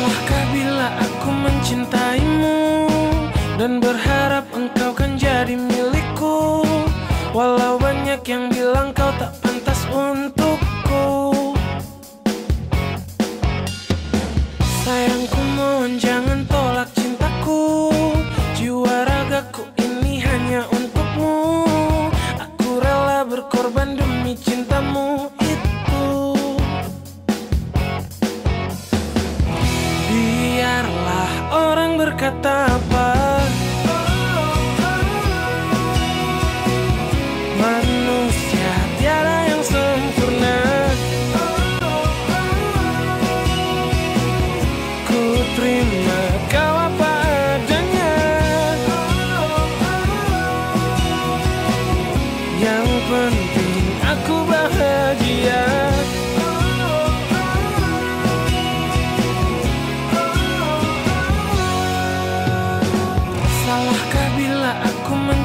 Salahkah bila aku mencintaimu Dan berharap engkau kan jadi milikku? Walau banyak yang bilang kau tak pantas untukku. Sayangku mohon jangan tolak cintaku. Jiwa ragaku ini hanya untukmu. Aku rela berkorban demi cintamu orang berkata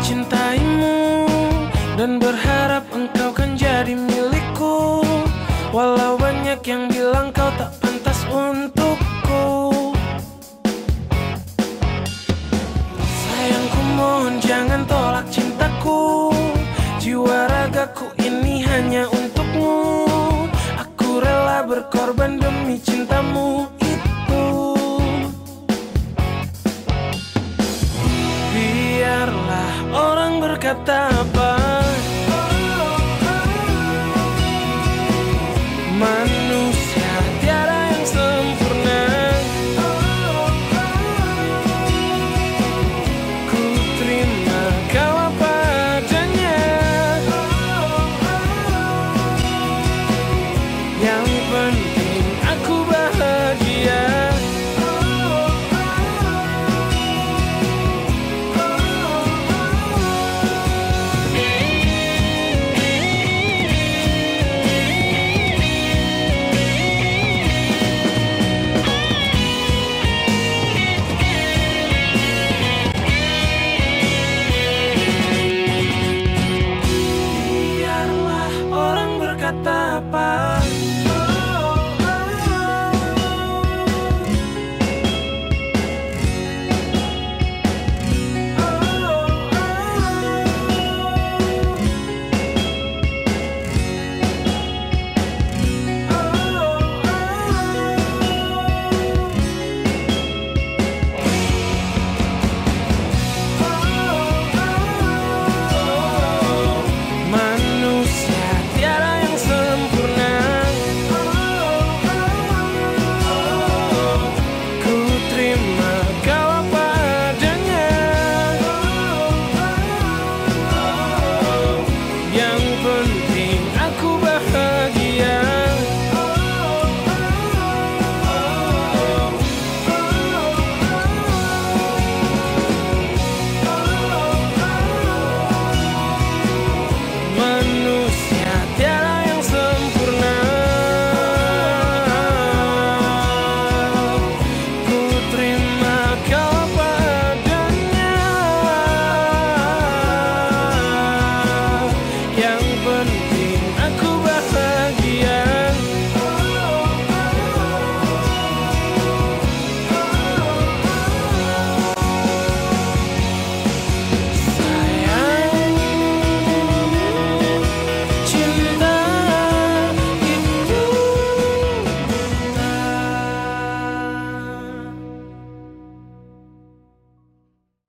mencintaimu Dan berharap engkau kan jadi milikku. Walau banyak yang bilang kau tak pantas untukku. Sayangku mohon jangan tolak cintaku. Jiwa ragaku ini hanya untukmu